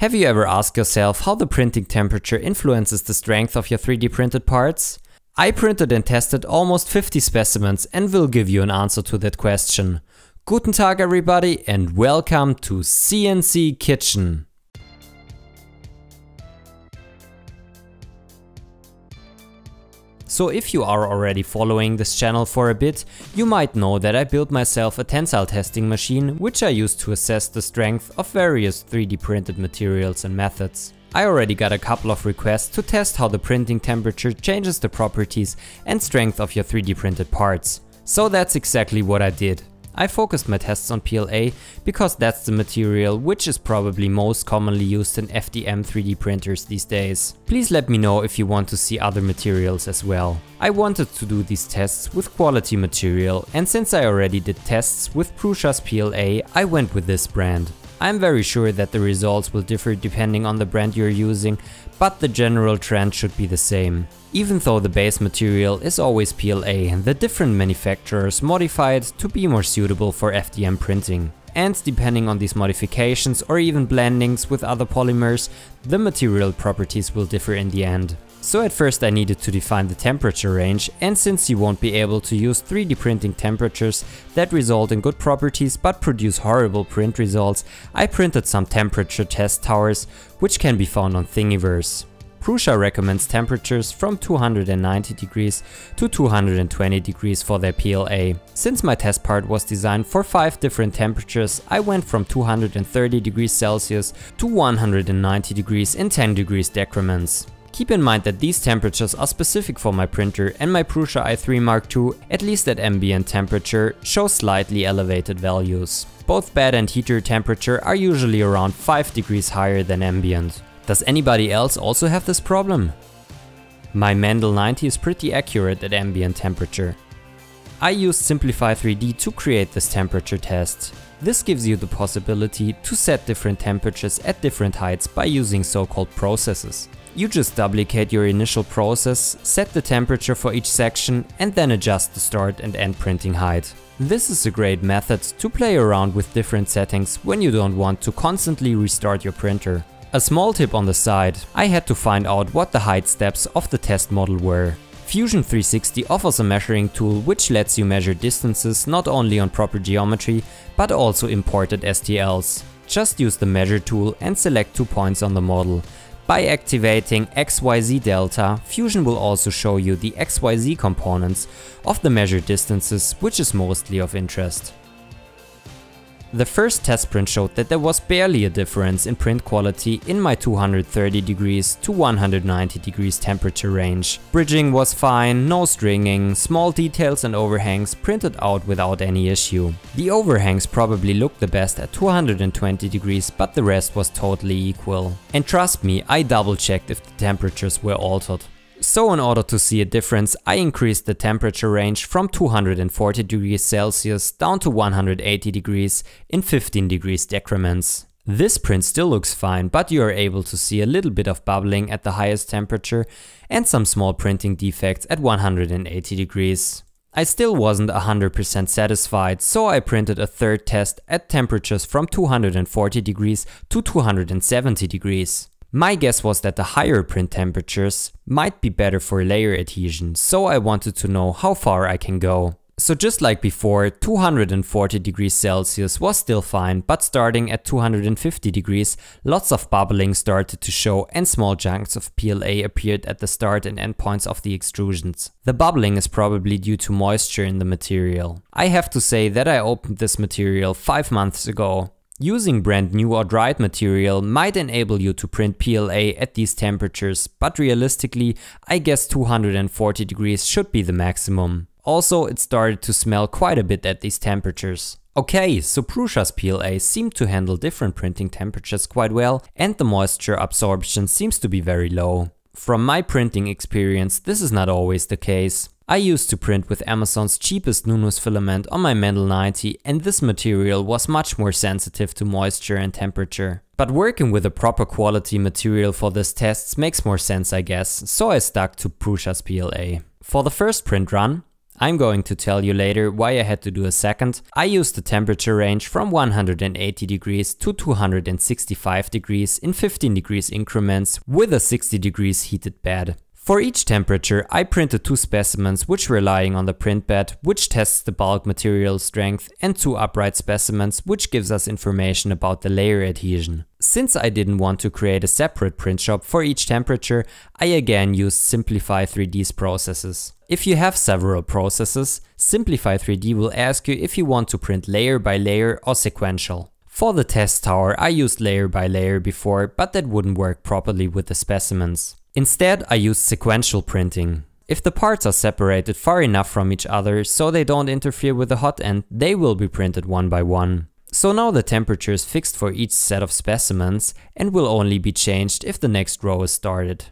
Have you ever asked yourself how the printing temperature influences the strength of your 3D printed parts? I printed and tested almost 50 specimens and will give you an answer to that question. Guten Tag everybody and welcome to CNC Kitchen. So if you are already following this channel for a bit, you might know that I built myself a tensile testing machine which I use to assess the strength of various 3D printed materials and methods. I already got a couple of requests to test how the printing temperature changes the properties and strength of your 3D printed parts. So that's exactly what I did. I focused my tests on PLA because that's the material which is probably most commonly used in FDM 3D printers these days. Please let me know if you want to see other materials as well. I wanted to do these tests with quality material and since I already did tests with Prusa's PLA, I went with this brand. I'm very sure that the results will differ depending on the brand you're using, but the general trend should be the same. Even though the base material is always PLA, the different manufacturers modify it to be more suitable for FDM printing. And depending on these modifications or even blendings with other polymers, the material properties will differ in the end. So at first I needed to define the temperature range and since you won't be able to use 3D printing temperatures that result in good properties but produce horrible print results, I printed some temperature test towers which can be found on Thingiverse. Prusa recommends temperatures from 290 degrees to 220 degrees for their PLA. Since my test part was designed for 5 different temperatures, I went from 230 degrees Celsius to 190 degrees in 10 degrees decrements. Keep in mind that these temperatures are specific for my printer and my Prusa i3 Mark II, at least at ambient temperature, shows slightly elevated values. Both bed and heater temperature are usually around 5 degrees higher than ambient. Does anybody else also have this problem? My Mendel 90 is pretty accurate at ambient temperature. I used Simplify 3D to create this temperature test. This gives you the possibility to set different temperatures at different heights by using so-called processes. You just duplicate your initial process, set the temperature for each section and then adjust the start and end printing height. This is a great method to play around with different settings when you don't want to constantly restart your printer. A small tip on the side, I had to find out what the height steps of the test model were. Fusion 360 offers a measuring tool which lets you measure distances not only on proper geometry, but also imported STLs. Just use the measure tool and select two points on the model. By activating XYZ delta, Fusion will also show you the XYZ components of the measured distances, which is mostly of interest. The first test print showed that there was barely a difference in print quality in my 230 degrees to 190 degrees temperature range. Bridging was fine, no stringing, small details and overhangs printed out without any issue. The overhangs probably looked the best at 220 degrees but the rest was totally equal. And trust me, I double checked if the temperatures were altered. So in order to see a difference, I increased the temperature range from 240 degrees Celsius down to 180 degrees in 15 degrees decrements. This print still looks fine, but you are able to see a little bit of bubbling at the highest temperature and some small printing defects at 180 degrees. I still wasn't 100% satisfied, so I printed a third test at temperatures from 240 degrees to 270 degrees. My guess was that the higher print temperatures might be better for layer adhesion, so I wanted to know how far I can go. So just like before, 240 degrees Celsius was still fine, but starting at 250 degrees, lots of bubbling started to show and small chunks of PLA appeared at the start and end points of the extrusions. The bubbling is probably due to moisture in the material. I have to say that I opened this material 5 months ago Using brand new or dried material might enable you to print PLA at these temperatures, but realistically, I guess 240 degrees should be the maximum. Also, it started to smell quite a bit at these temperatures. Okay, so Prusa's PLA seemed to handle different printing temperatures quite well and the moisture absorption seems to be very low. From my printing experience, this is not always the case. I used to print with Amazon's cheapest Nunus filament on my Mendel 90 and this material was much more sensitive to moisture and temperature. But working with a proper quality material for this tests makes more sense I guess, so I stuck to Prusa's PLA. For the first print run, I'm going to tell you later why I had to do a second. I used the temperature range from 180 degrees to 265 degrees in 15 degrees increments with a 60 degrees heated bed. For each temperature, I printed two specimens which were lying on the print bed, which tests the bulk material strength, and two upright specimens, which gives us information about the layer adhesion. Since I didn't want to create a separate print shop for each temperature, I again used Simplify 3D's processes. If you have several processes, Simplify 3D will ask you if you want to print layer by layer or sequential. For the test tower, I used layer by layer before, but that wouldn't work properly with the specimens. Instead, I used sequential printing. If the parts are separated far enough from each other so they don't interfere with the hot end, they will be printed one by one. So now the temperature is fixed for each set of specimens and will only be changed if the next row is started.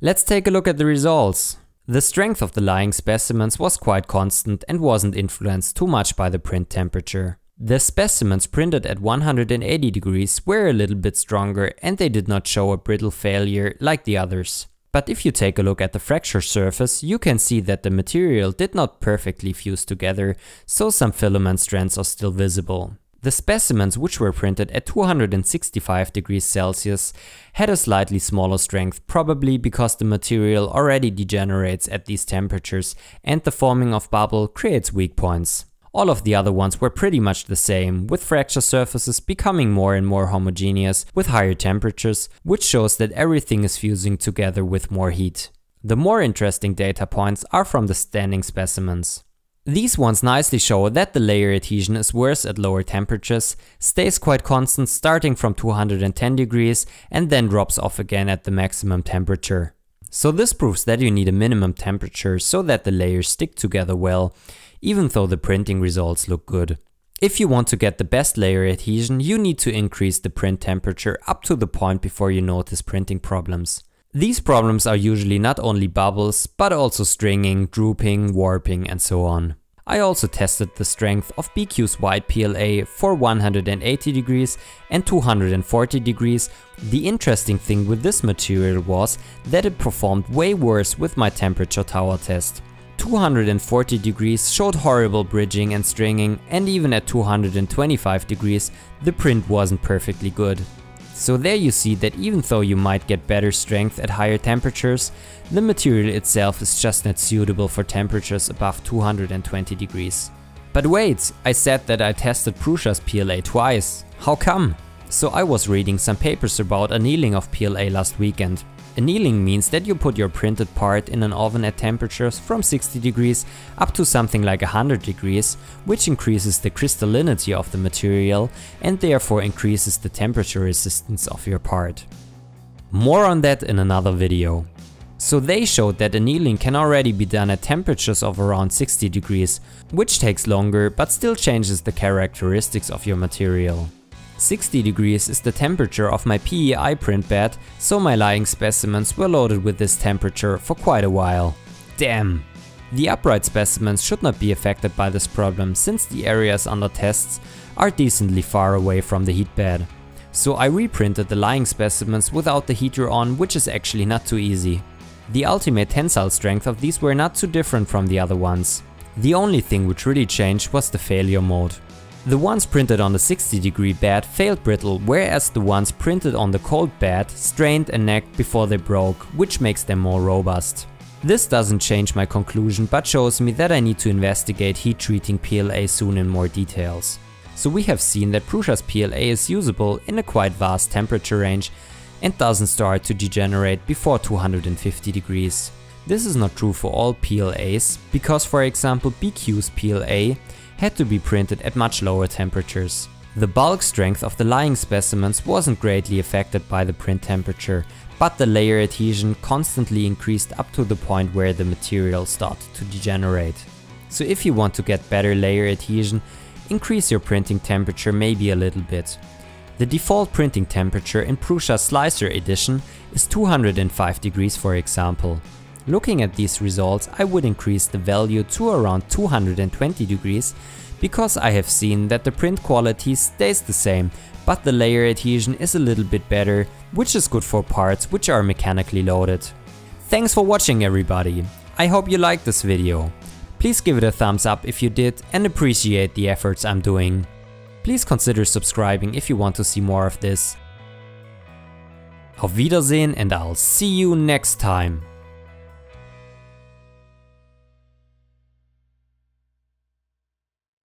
Let's take a look at the results. The strength of the lying specimens was quite constant and wasn't influenced too much by the print temperature. The specimens printed at 180 degrees were a little bit stronger and they did not show a brittle failure like the others. But if you take a look at the fracture surface, you can see that the material did not perfectly fuse together, so some filament strands are still visible. The specimens which were printed at 265 degrees Celsius had a slightly smaller strength, probably because the material already degenerates at these temperatures and the forming of bubble creates weak points. All of the other ones were pretty much the same, with fracture surfaces becoming more and more homogeneous with higher temperatures, which shows that everything is fusing together with more heat. The more interesting data points are from the standing specimens. These ones nicely show that the layer adhesion is worse at lower temperatures, stays quite constant starting from 210 degrees and then drops off again at the maximum temperature. So this proves that you need a minimum temperature so that the layers stick together well, even though the printing results look good. If you want to get the best layer adhesion, you need to increase the print temperature up to the point before you notice printing problems. These problems are usually not only bubbles, but also stringing, drooping, warping and so on. I also tested the strength of BQ's white PLA for 180 degrees and 240 degrees. The interesting thing with this material was that it performed way worse with my temperature tower test. 240 degrees showed horrible bridging and stringing and even at 225 degrees the print wasn't perfectly good. So there you see that even though you might get better strength at higher temperatures, the material itself is just not suitable for temperatures above 220 degrees. But wait, I said that I tested Prusa's PLA twice. How come? So I was reading some papers about annealing of PLA last weekend Annealing means that you put your printed part in an oven at temperatures from 60 degrees up to something like 100 degrees, which increases the crystallinity of the material and therefore increases the temperature resistance of your part. More on that in another video. So they showed that annealing can already be done at temperatures of around 60 degrees, which takes longer but still changes the characteristics of your material. 60 degrees is the temperature of my PEI print bed, so my lying specimens were loaded with this temperature for quite a while. Damn! The upright specimens should not be affected by this problem since the areas under tests are decently far away from the heat bed. So I reprinted the lying specimens without the heater on, which is actually not too easy. The ultimate tensile strength of these were not too different from the other ones. The only thing which really changed was the failure mode. The ones printed on the 60 degree bed failed brittle, whereas the ones printed on the cold bed strained and necked before they broke, which makes them more robust. This doesn't change my conclusion, but shows me that I need to investigate heat treating PLA soon in more details. So we have seen that Prusa's PLA is usable in a quite vast temperature range and doesn't start to degenerate before 250 degrees. This is not true for all PLAs, because for example BQ's PLA had to be printed at much lower temperatures. The bulk strength of the lying specimens wasn't greatly affected by the print temperature, but the layer adhesion constantly increased up to the point where the material started to degenerate. So if you want to get better layer adhesion, increase your printing temperature maybe a little bit. The default printing temperature in Prusa Slicer edition is 205 degrees for example. Looking at these results, I would increase the value to around 220 degrees because I have seen that the print quality stays the same, but the layer adhesion is a little bit better, which is good for parts which are mechanically loaded. Thanks for watching everybody. I hope you liked this video. Please give it a thumbs up if you did and appreciate the efforts I'm doing. Please consider subscribing if you want to see more of this. Auf Wiedersehen and I'll see you next time.